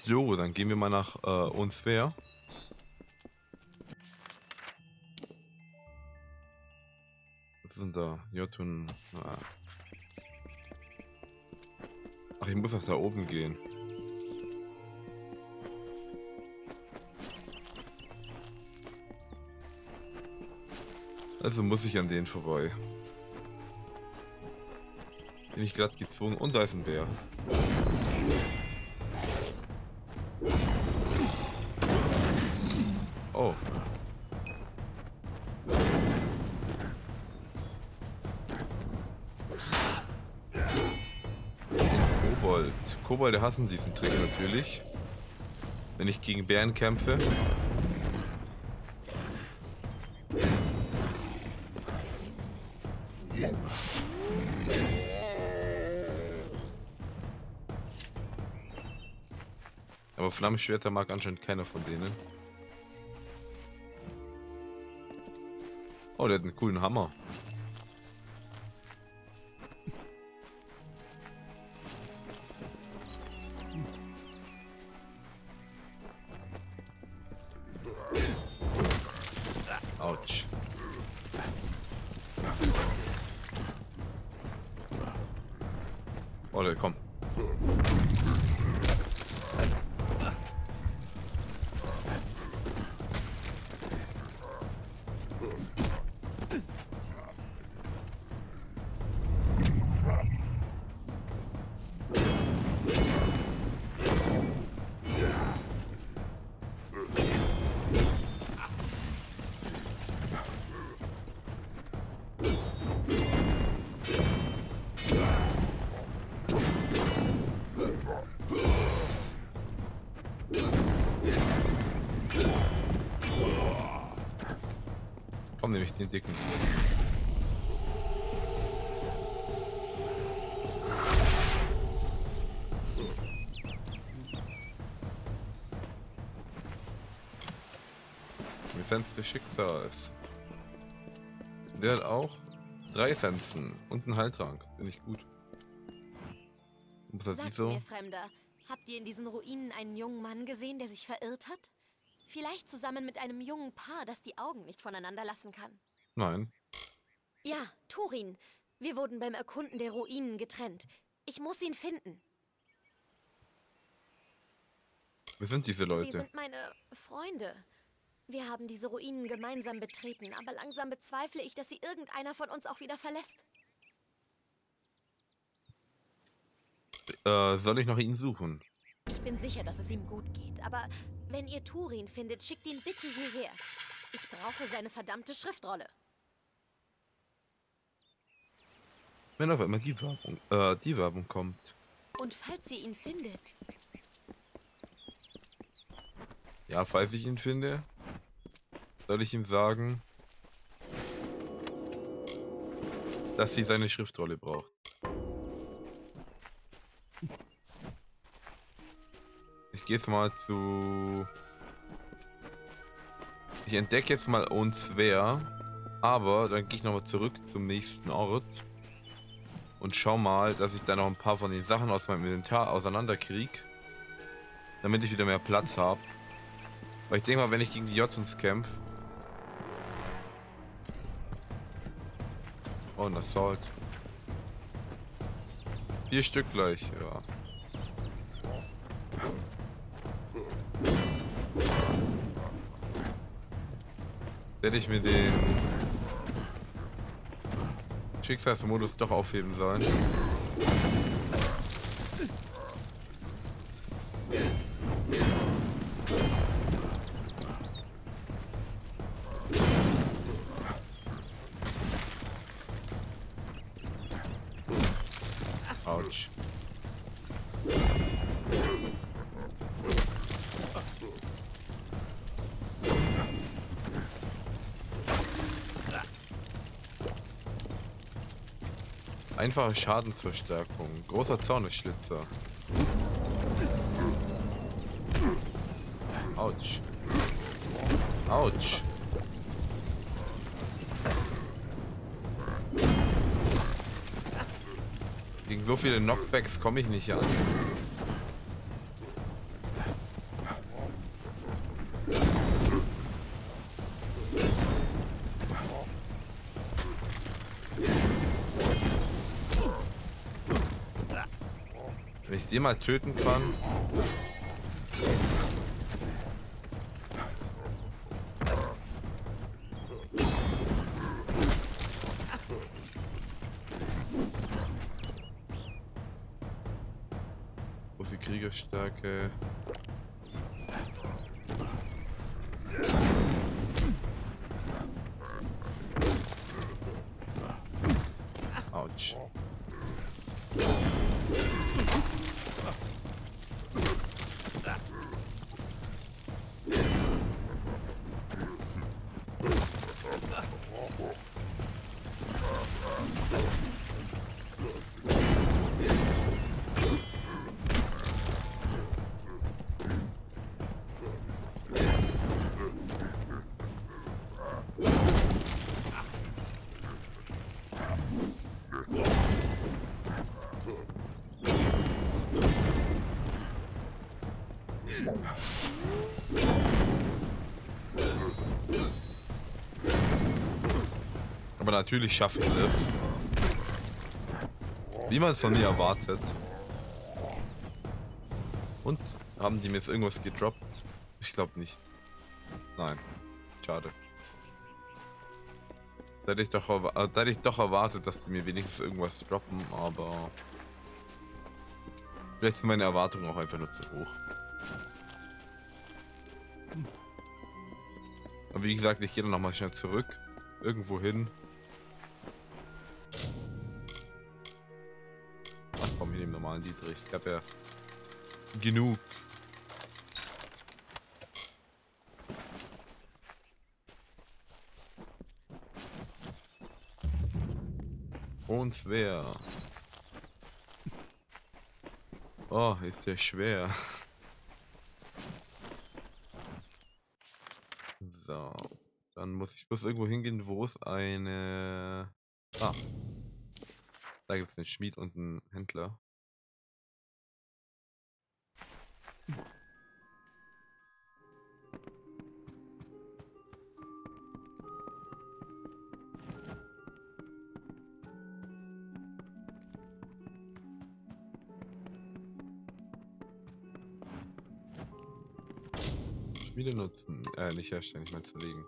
So, dann gehen wir mal nach äh, Unswer. Was ist denn da? Jotun. Ah. Ach, ich muss nach da oben gehen. Also muss ich an den vorbei. Bin ich glatt gezwungen. Und da ist ein Bär. Kobolde hassen diesen Trick natürlich. Wenn ich gegen Bären kämpfe. Aber Flammenschwerter mag anscheinend keiner von denen. Oh, der hat einen coolen Hammer. Komm, nämlich den dicken. Essenz des Schicksals. Der hat auch drei Essenzen und einen Heiltrank. Finde ich gut. Und was hat die Sagt so? mir, Fremder, habt ihr in diesen Ruinen einen jungen Mann gesehen, der sich verirrt hat? Vielleicht zusammen mit einem jungen Paar, das die Augen nicht voneinander lassen kann. Nein. Ja, Turin. Wir wurden beim Erkunden der Ruinen getrennt. Ich muss ihn finden. Wer sind diese Sie Leute? sind meine Freunde. Wir haben diese Ruinen gemeinsam betreten, aber langsam bezweifle ich, dass sie irgendeiner von uns auch wieder verlässt. Äh, soll ich nach ihnen suchen? Ich bin sicher, dass es ihm gut geht, aber wenn ihr Turin findet, schickt ihn bitte hierher. Ich brauche seine verdammte Schriftrolle. Wenn auf einmal die Werbung, äh, die Werbung kommt. Und falls ihr ihn findet, Ja, falls ich ihn finde, soll ich ihm sagen, dass sie seine Schriftrolle braucht. Gehe jetzt mal zu... Ich entdecke jetzt mal Onswer, aber dann gehe ich nochmal zurück zum nächsten Ort und schau mal, dass ich da noch ein paar von den Sachen aus meinem Inventar auseinanderkriege, damit ich wieder mehr Platz habe. Weil ich denke mal, wenn ich gegen die Jotuns kämpfe. Oh, ein Assault. Vier Stück gleich, ja. Werde ich mir den Schicksalsmodus doch aufheben sollen. Einfache Schadensverstärkung. Großer Zornesschlitzer. Autsch. Autsch. Gegen so viele Knockbacks komme ich nicht an. Wenn ich sie mal töten kann. Wo ist Kriegerstärke? Aber natürlich schaffe ich das. Wie man es von mir erwartet. Und? Haben die mir jetzt irgendwas gedroppt? Ich glaube nicht. Nein. Schade. Da hätte ich, doch äh, da hätte ich doch erwartet, dass die mir wenigstens irgendwas droppen, aber... Vielleicht sind meine Erwartungen auch einfach nur zu hoch. Aber wie gesagt, ich gehe dann nochmal schnell zurück. Irgendwo hin. Ach komm, wir nehmen normalen Dietrich. Ich habe ja genug. Und wer? Oh, ist der schwer. So. Dann muss ich bloß irgendwo hingehen, wo es eine... Ah. Da gibt es einen Schmied und einen Händler. Schmiede nutzen. Äh, nicht herstellen, ich meine zerlegen.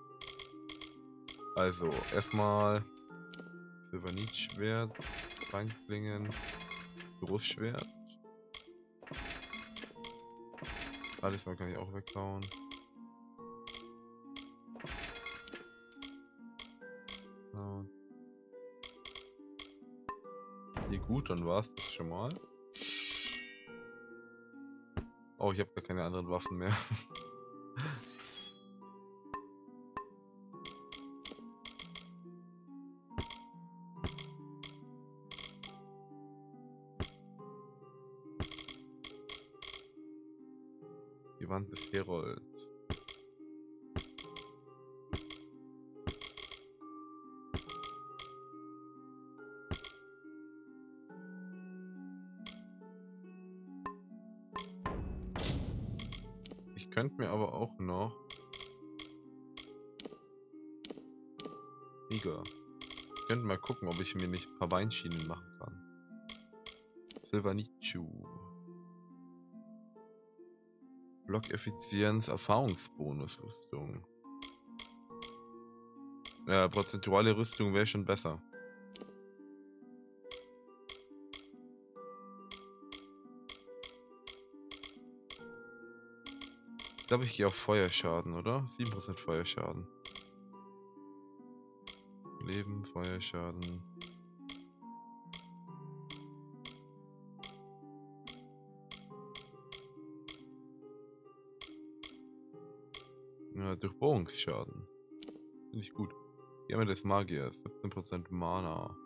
Also, erstmal Silvanitschwert, Bankklingen, Großschwert. Alles mal kann ich auch weghauen. Nee, gut, dann war's das schon mal. Oh, ich habe gar keine anderen Waffen mehr. Wand des Herolds. Ich könnte mir aber auch noch Liga. Ich könnte mal gucken, ob ich mir nicht ein paar Weinschienen machen kann. Silvanichu. Blockeffizienz, Erfahrungsbonus, Rüstung. Ja, prozentuale Rüstung wäre schon besser. Ich glaube, ich gehe auf Feuerschaden, oder? 7% Feuerschaden. Leben, Feuerschaden. Ja, Durchbohrungsschaden. Finde ich gut. Gerne des Magiers. 17% Mana.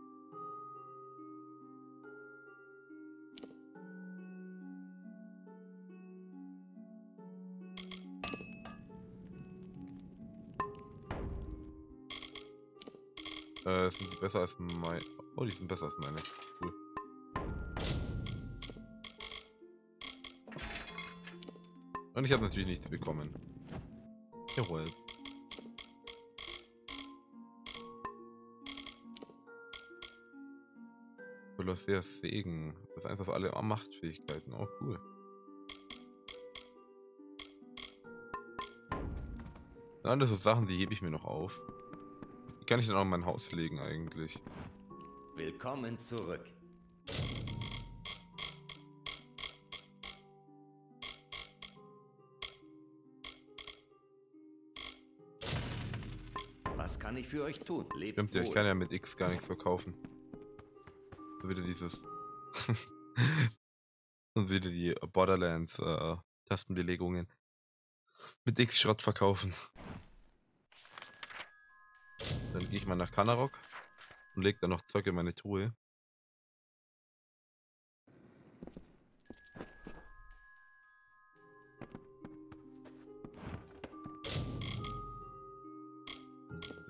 Äh, sind sie besser als meine? Oh, die sind besser als meine. Cool. Und ich habe natürlich nichts bekommen. Jawohl. Kolosseas Segen. Das ist einfach alle Machtfähigkeiten. Oh, cool. Ja, das sind Sachen, die hebe ich mir noch auf. Die kann ich dann auch in mein Haus legen eigentlich. Willkommen zurück. Kann ich für euch tun? Lebt Stimmt ja, ich kann ja mit X gar nichts verkaufen. So wieder dieses. Und wieder die Borderlands äh, Tastenbelegungen. Mit X Schrott verkaufen. Dann gehe ich mal nach Kanarok und leg dann noch Zeug in meine Truhe.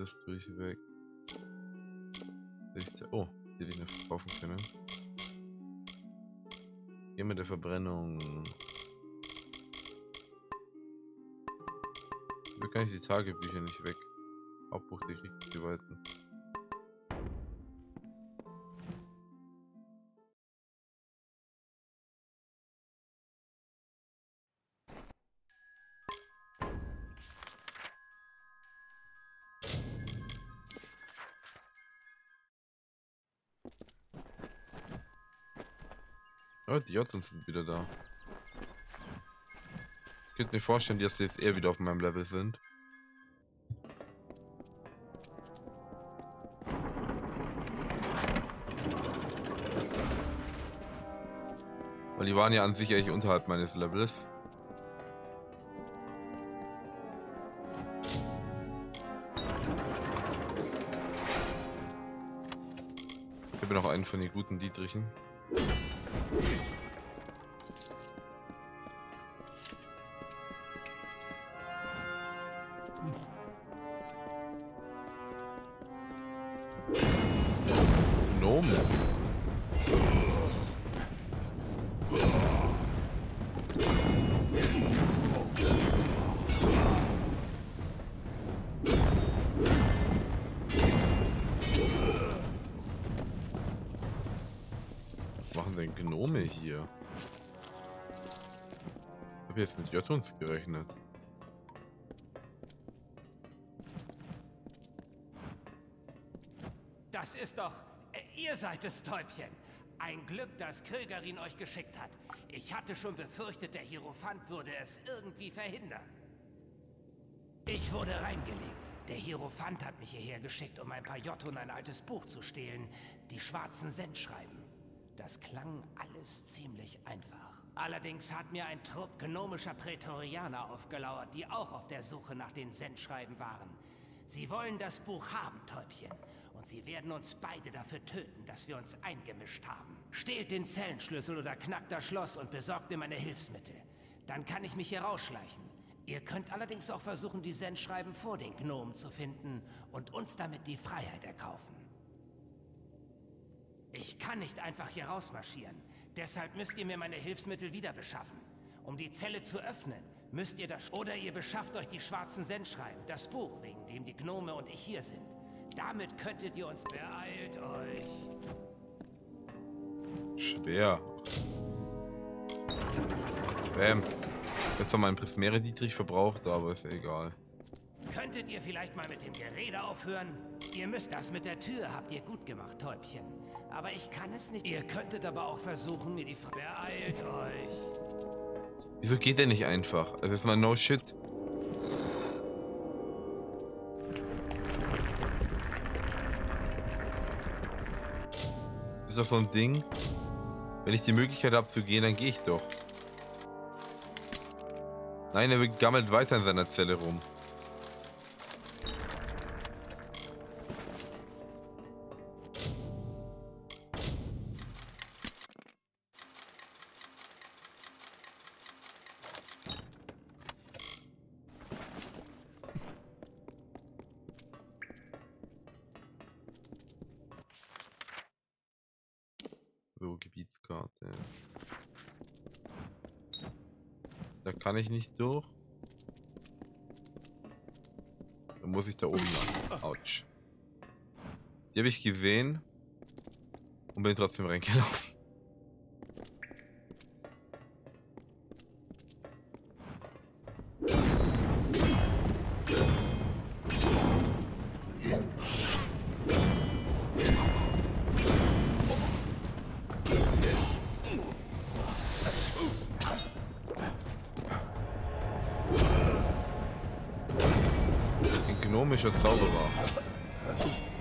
Das tue ich weg. Ich ze- Oh, die hätte ich noch verkaufen können. Hier mit der Verbrennung. Wieso kann ich die Tagebücher nicht weg? Hauptbuch der Kriegsgewalten. Oh, die Jottons sind wieder da. Ich könnte mir vorstellen, dass sie jetzt eher wieder auf meinem Level sind. Weil die waren ja an sich eigentlich unterhalb meines Levels. Ich habe noch einen von den guten Dietrichen. Machen denn Gnome hier? Ich habe jetzt mit Jotuns gerechnet. Das ist doch... äh, Ihr seid es, Täubchen. Ein Glück, dass Krögerin euch geschickt hat. Ich hatte schon befürchtet, der Hierophant würde es irgendwie verhindern. Ich wurde reingelegt. Der Hierophant hat mich hierher geschickt, um ein paar J und ein altes Buch zu stehlen. Die schwarzen Sendschreiben. Das klang alles ziemlich einfach. Allerdings hat mir ein Trupp gnomischer Prätorianer aufgelauert, die auch auf der Suche nach den Sendschreiben waren. Sie wollen das Buch haben, Täubchen. Und sie werden uns beide dafür töten, dass wir uns eingemischt haben. Stehlt den Zellenschlüssel oder knackt das Schloss und besorgt mir meine Hilfsmittel. Dann kann ich mich hier rausschleichen. Ihr könnt allerdings auch versuchen, die Sendschreiben vor den Gnomen zu finden und uns damit die Freiheit erkaufen. Ich kann nicht einfach hier rausmarschieren. Deshalb müsst ihr mir meine Hilfsmittel wieder beschaffen. Um die Zelle zu öffnen, müsst ihr das... Oder ihr beschafft euch die schwarzen Sendschreiben, das Buch, wegen dem die Gnome und ich hier sind. Damit könntet ihr uns... Beeilt euch. Schwer. Bam. Jetzt haben wir einen Prismäre Dietrich verbraucht, aber ist egal. Könntet ihr vielleicht mal mit dem Gerede aufhören? Ihr müsst das mit der Tür, habt ihr gut gemacht, Täubchen. Aber ich kann es nicht. Ihr könntet aber auch versuchen, mir die... Fra Beeilt euch. Wieso geht der nicht einfach? Das ist mal no shit. Das ist doch so ein Ding. Wenn ich die Möglichkeit habe zu gehen, dann gehe ich doch. Nein, er gammelt weiter in seiner Zelle rum. Kann ich nicht durch. Dann muss ich da oben lang. Autsch. Die habe ich gesehen. Und bin trotzdem reingelaufen. Gnomischer Zauberer.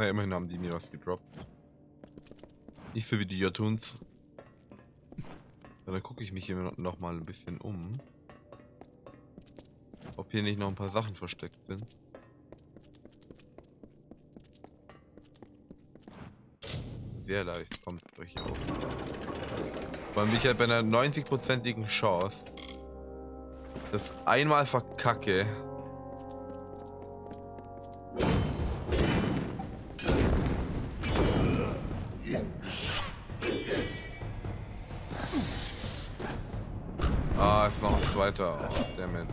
Na, immerhin haben die mir was gedroppt. Nicht so wie die Jotuns. Dann gucke ich mich hier noch- mal ein bisschen um. Ob hier nicht noch ein paar Sachen versteckt sind. Sehr leicht kommt es euch auf. Vor allem ich halt bei einer 90%igen Chance das einmal verkacke. Zweiter. Oh, dammit.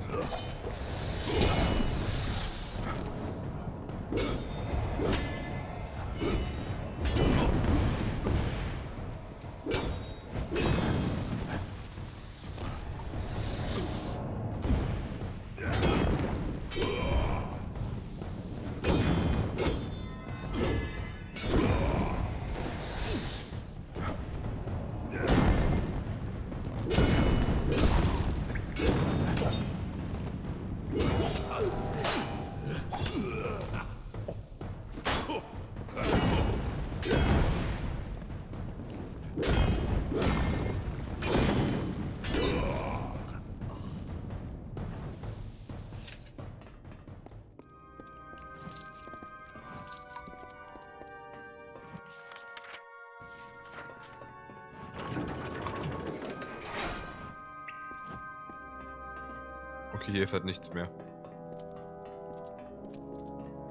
Okay, hier ist halt nichts mehr.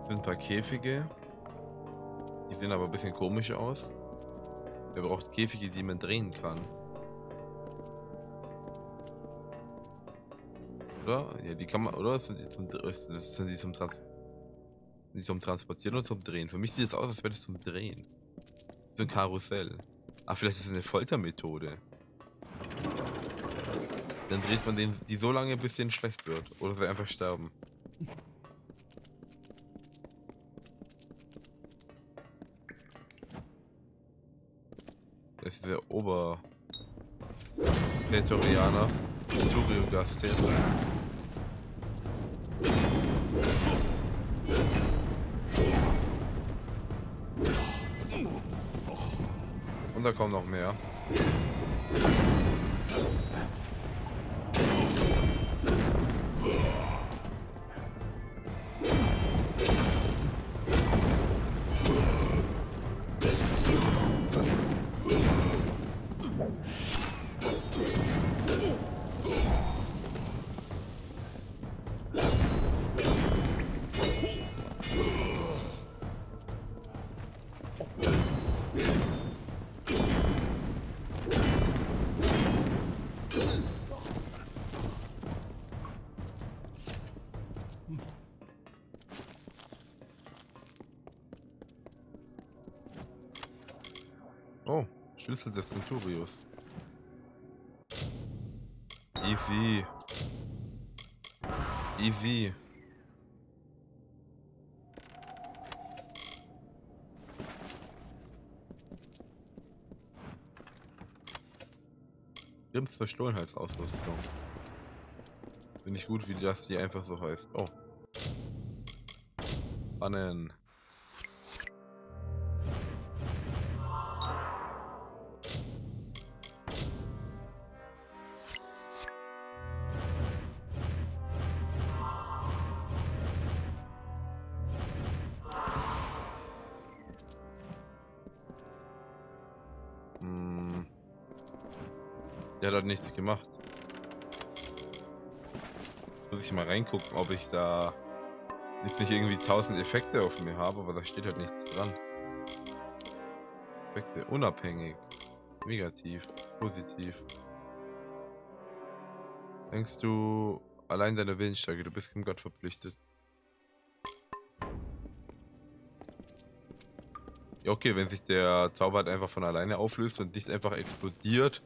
Sind ein paar Käfige. Die sehen aber ein bisschen komisch aus. Wer braucht Käfige, die man drehen kann? Oder? Ja, die kann man, oder? Sind die zum, sind die zum, Trans sind die zum Transportieren oder zum Drehen? Für mich sieht es aus, als wäre das zum Drehen. So ein Karussell. Ah, vielleicht ist es eine Foltermethode. Dann dreht man den, die so lange, bis denen schlecht wird. Oder sie einfach sterben. Das ist der Ober... Prätorianer. Turiogast hier. Und da kommen noch mehr. Schlüssel des Centurios. Easy. Easy. Grimms Verstohlenheitsausrüstung. Finde ich gut, wie das die einfach so heißt. Oh. Bannen. Reingucken, ob ich da jetzt nicht irgendwie tausend Effekte auf mir habe, aber da steht halt nichts dran. Effekte unabhängig. Negativ. Positiv. Denkst du allein deine Willensstärke, du bist dem Gott verpflichtet. Okay, wenn sich der Zauber halt einfach von alleine auflöst und nicht einfach explodiert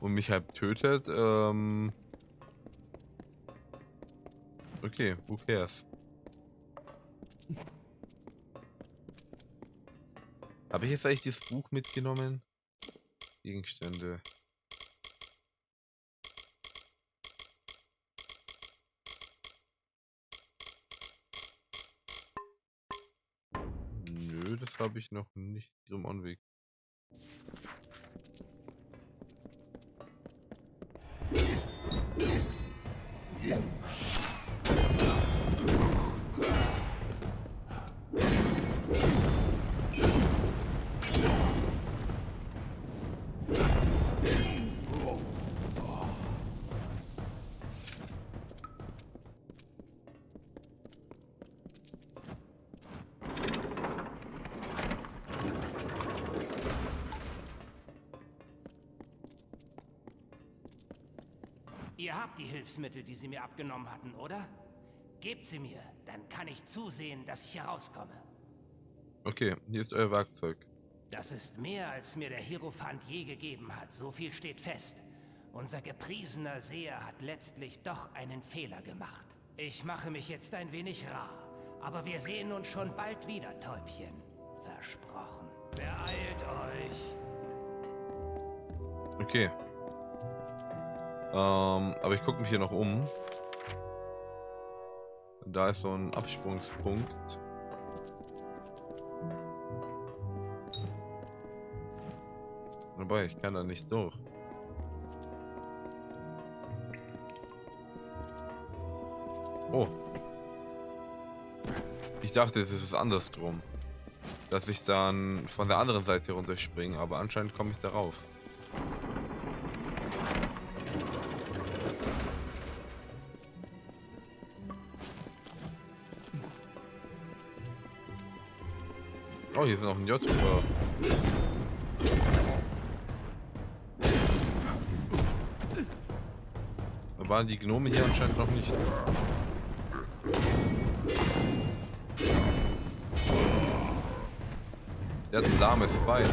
und mich halt tötet, ähm... Okay, who cares? Habe ich jetzt eigentlich dieses Buch mitgenommen? Gegenstände. Nö, das habe ich noch nicht im Anweg. Ihr habt die Hilfsmittel, die sie mir abgenommen hatten, oder? Gebt sie mir, dann kann ich zusehen, dass ich herauskomme. Okay, hier ist euer Werkzeug. Das ist mehr, als mir der Hierophant je gegeben hat. So viel steht fest. Unser gepriesener Seher hat letztlich doch einen Fehler gemacht. Ich mache mich jetzt ein wenig rar. Aber wir sehen uns schon bald wieder, Täubchen. Versprochen. Beeilt euch. Okay. Ähm, aber ich gucke mich hier noch um. Da ist so ein Absprungspunkt. Wobei, ich kann da nicht durch. Oh. Ich dachte, es ist andersrum. Dass ich dann von der anderen Seite runterspringe, aber anscheinend komme ich darauf. Oh, hier ist noch ein J drüber. Da waren die Gnome hier anscheinend noch nicht. Der hat ein lahmes Bein.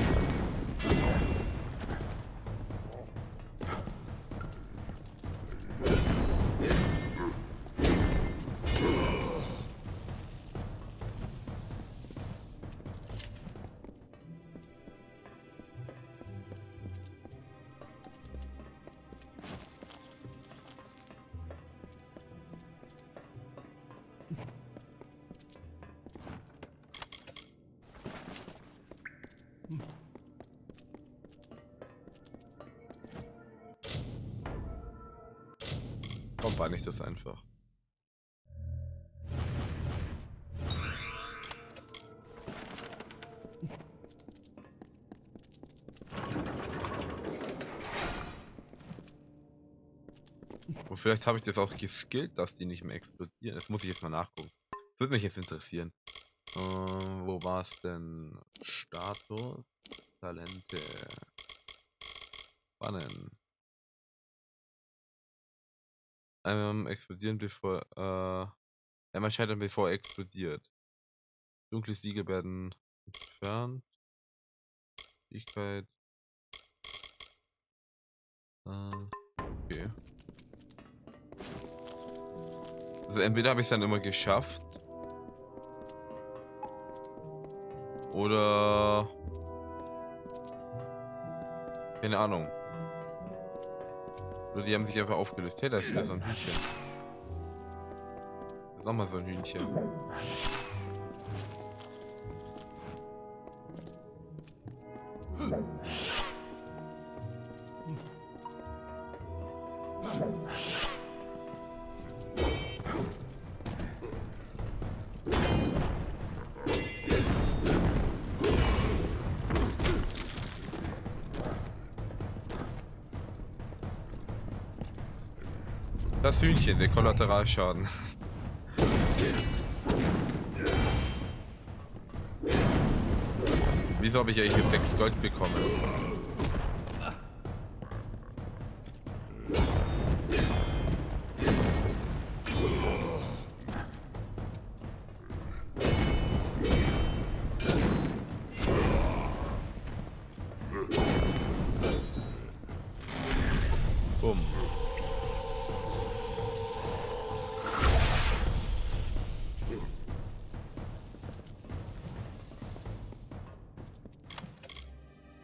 War nicht das einfach? Und vielleicht habe ich das auch geskillt, dass die nicht mehr explodieren. Das muss ich jetzt mal nachgucken. Das würde mich jetzt interessieren. Äh, wo war es denn? Status, Talente, Bannen. Ähm, explodieren bevor, äh, einmal scheitern bevor er explodiert. Dunkle Siegel werden entfernt. Fähigkeit. Äh, okay. Also entweder habe ich es dann immer geschafft. Oder... Keine Ahnung. Oder die haben sich einfach aufgelöst. Hey, da ist wieder so ein Hühnchen. Nochmal so ein Hühnchen. Hühnchen, der Kollateralschaden. Wieso habe ich eigentlich jetzt 6 Gold bekommen?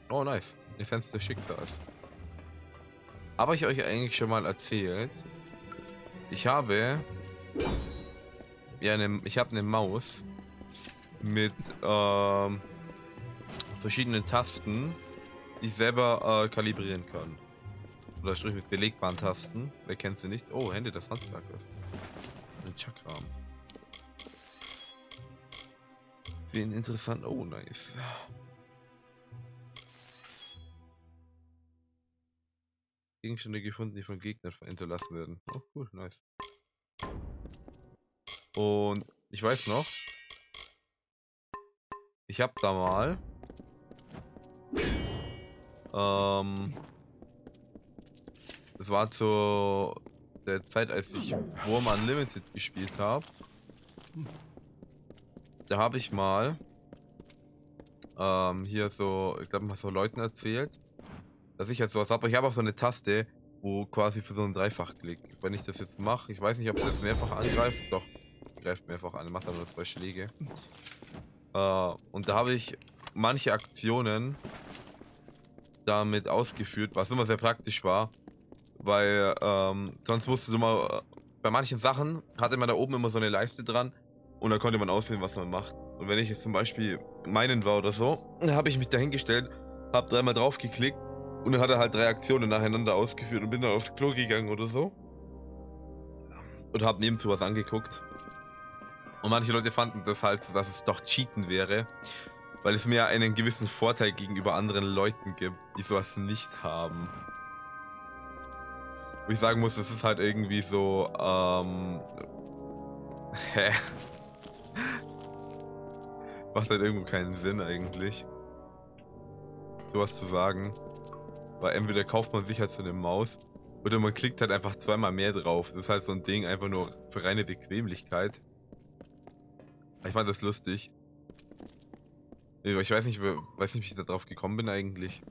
Oh, nice. Essenz des Schicksals. Habe ich euch eigentlich schon mal erzählt? Ich habe... Ja, eine, ich habe eine Maus mit ähm, verschiedenen Tasten, die ich selber äh, kalibrieren kann. Oder strich mit belegbaren Tasten. Wer kennt sie nicht? Oh, Hände des Handwerkers. Ein Chakram. Wen interessant. Oh, nice. Gegenstände gefunden, die von Gegnern hinterlassen werden. Oh, cool, nice. Und ich weiß noch, ich habe da mal ähm, das war zu der Zeit, als ich Wurm Unlimited gespielt habe. Da habe ich mal ähm, hier so, ich glaube mal so Leuten erzählt, dass ich halt sowas habe. Ich habe auch so eine Taste, wo quasi für so einen Dreifachklick. Wenn ich das jetzt mache, ich weiß nicht, ob das mehrfach angreift. Doch, greift mehrfach an, macht aber nur zwei Schläge. Äh, und da habe ich manche Aktionen damit ausgeführt, was immer sehr praktisch war. Weil ähm, sonst musste du mal, bei manchen Sachen hatte man da oben immer so eine Leiste dran und da konnte man auswählen, was man macht. Und wenn ich jetzt zum Beispiel meinen war oder so, habe ich mich dahingestellt, habe dreimal drauf geklickt und dann hat er halt drei Aktionen nacheinander ausgeführt und bin dann aufs Klo gegangen oder so. Und habe nebenzu was angeguckt. Und manche Leute fanden das halt, dass es doch Cheaten wäre, weil es mir einen gewissen Vorteil gegenüber anderen Leuten gibt, die sowas nicht haben. Wo ich sagen muss, das ist halt irgendwie so, ähm... Hä? Macht halt irgendwo keinen Sinn eigentlich. Sowas zu sagen. Weil entweder kauft man sich halt so eine Maus oder man klickt halt einfach zweimal mehr drauf. Das ist halt so ein Ding, einfach nur für reine Bequemlichkeit. Ich fand das lustig. Ich weiß nicht, weiß nicht, wie ich da drauf gekommen bin eigentlich.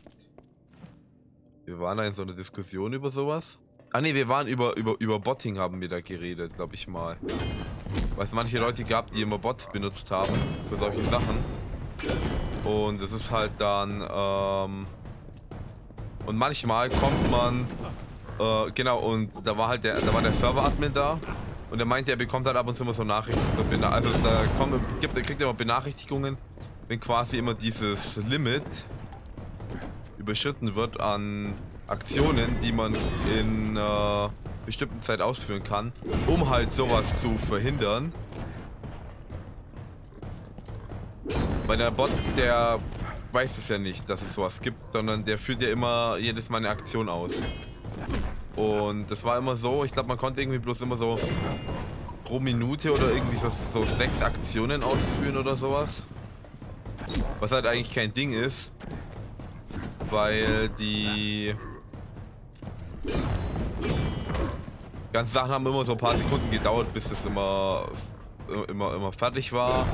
Wir waren da in so einer Diskussion über sowas. Ah ne, wir waren über, über, über Botting haben wir da geredet, glaube ich mal. Weil es manche Leute gab, die immer Bots benutzt haben für solche Sachen. Und es ist halt dann, ähm... Und manchmal kommt man, äh, genau, und da war halt der, da war der Server-Admin da. Und er meinte, er bekommt halt ab und zu immer so Nachrichten. Also da kommt, gibt, er kriegt immer Benachrichtigungen, wenn quasi immer dieses Limit überschritten wird an Aktionen, die man in äh, bestimmten Zeit ausführen kann, um halt sowas zu verhindern. Weil der Bot, der weiß es ja nicht, dass es sowas gibt, sondern der führt ja immer jedes Mal eine Aktion aus. Und das war immer so, ich glaube, man konnte irgendwie bloß immer so pro Minute oder irgendwie so, so sechs Aktionen ausführen oder sowas. Was halt eigentlich kein Ding ist, weil die ganzen Sachen haben immer so ein paar Sekunden gedauert, bis das immer, immer, immer fertig war.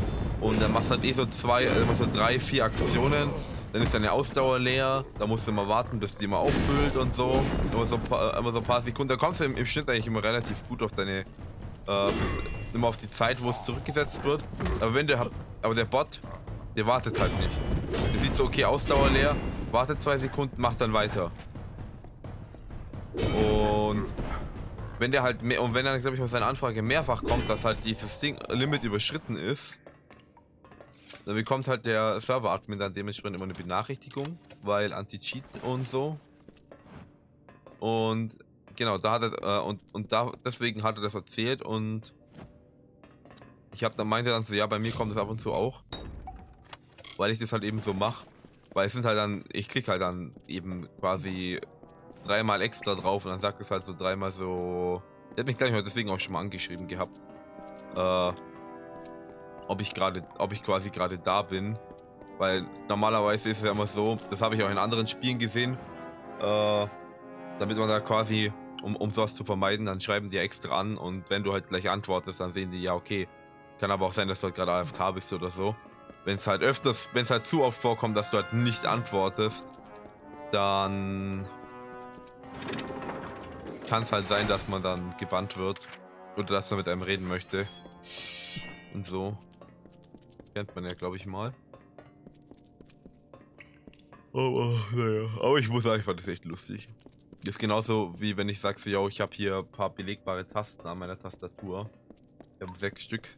Und dann machst du halt eh so zwei, äh, immer so drei, vier Aktionen. Dann ist deine Ausdauer leer. Da musst du immer warten, bis die mal auffüllt und so. Immer so, immer so ein paar Sekunden. Da kommst du im, im Schnitt eigentlich immer relativ gut auf deine, äh, bis, immer auf die Zeit, wo es zurückgesetzt wird. Aber wenn der, aber der Bot, der wartet halt nicht. Der sieht so, okay, Ausdauer leer, wartet zwei Sekunden, macht dann weiter. Und wenn der halt mehr, und wenn dann, glaube ich, auf seine Anfrage mehrfach kommt, dass halt dieses Ding Limit überschritten ist, dann bekommt halt der Server-Admin dann dementsprechend immer eine Benachrichtigung, weil Anti-Cheat und so. Und genau, da hat er, äh, und, und da, deswegen hat er das erzählt und ich habe dann meinte dann so, ja, bei mir kommt das ab und zu auch, weil ich das halt eben so mache, weil es sind halt dann, ich klicke halt dann eben quasi dreimal extra drauf und dann sagt es halt so dreimal so Der hat mich gleich mal deswegen auch schon mal angeschrieben gehabt. Äh, ob ich gerade, ob ich quasi gerade da bin. Weil normalerweise ist es ja immer so, das habe ich auch in anderen Spielen gesehen, äh, damit man da quasi, um, um sowas zu vermeiden, dann schreiben die extra an und wenn du halt gleich antwortest, dann sehen die, ja okay, kann aber auch sein, dass du halt gerade AFK bist oder so. Wenn es halt öfters, wenn es halt zu oft vorkommt, dass du halt nicht antwortest, dann kann es halt sein, dass man dann gebannt wird. Oder dass er mit einem reden möchte. Und so. Kennt man ja, glaube ich, mal. Aber, naja. Aber ich muss sagen, ich fand das echt lustig. Ist genauso wie wenn ich sage, so, yo, ich habe hier ein paar belegbare Tasten an meiner Tastatur. Ich habe sechs Stück.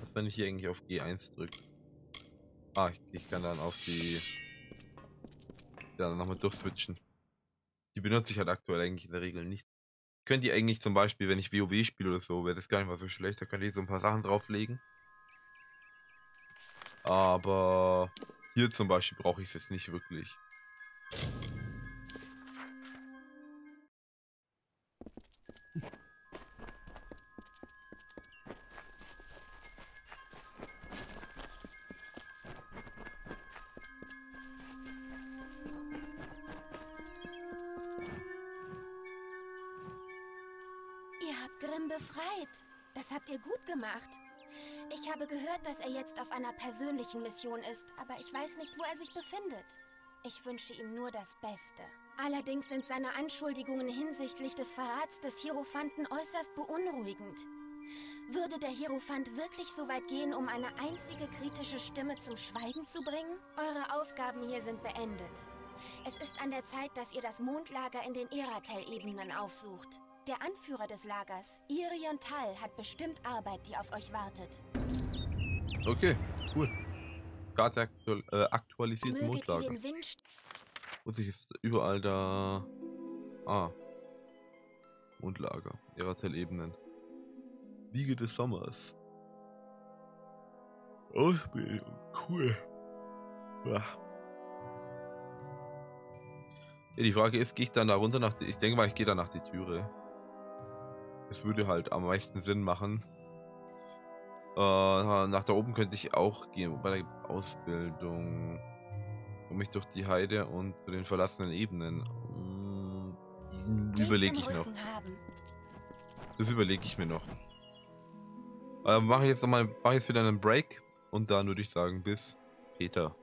Was, wenn ich hier eigentlich auf G1 drücke? Ah, ich, ich kann dann auf die... Ja, dann nochmal durchswitchen. Die benutze ich halt aktuell eigentlich in der Regel nicht. Könnt ihr eigentlich zum Beispiel, wenn ich WoW spiele oder so, wäre das gar nicht mal so schlecht, da könnt ihr so ein paar Sachen drauflegen. Aber hier zum Beispiel brauche ich es jetzt nicht wirklich. Gehört, dass er jetzt auf einer persönlichen Mission ist, aber ich weiß nicht, wo er sich befindet. Ich wünsche ihm nur das Beste. Allerdings sind seine Anschuldigungen hinsichtlich des Verrats des Hierophanten äußerst beunruhigend. Würde der Hierophant wirklich so weit gehen, um eine einzige kritische Stimme zum Schweigen zu bringen? Eure Aufgaben hier sind beendet. Es ist an der Zeit, dass ihr das Mondlager in den Eratel-Ebenen aufsucht. Der Anführer des Lagers, Irion Tal, hat bestimmt Arbeit, die auf euch wartet. Okay, cool. Karte aktual äh, aktualisiert Mondlager. Muss ich jetzt überall da... Ah. Mondlager. Eratel-Ebenen. Wiege des Sommers. Ausbildung. Cool. Ja. Ja, die Frage ist, gehe ich dann da runter nach die, Ich denke mal, ich gehe da nach die Türe. Das würde halt am meisten Sinn machen. Äh, nach da oben könnte ich auch gehen, wobei da gibt Ausbildung. Komme ich durch die Heide und zu den verlassenen Ebenen. Hm, Überlege ich noch. Das überlege ich mir noch. Äh, mache ich jetzt nochmal, mache jetzt wieder einen Break und dann würde ich sagen, bis später.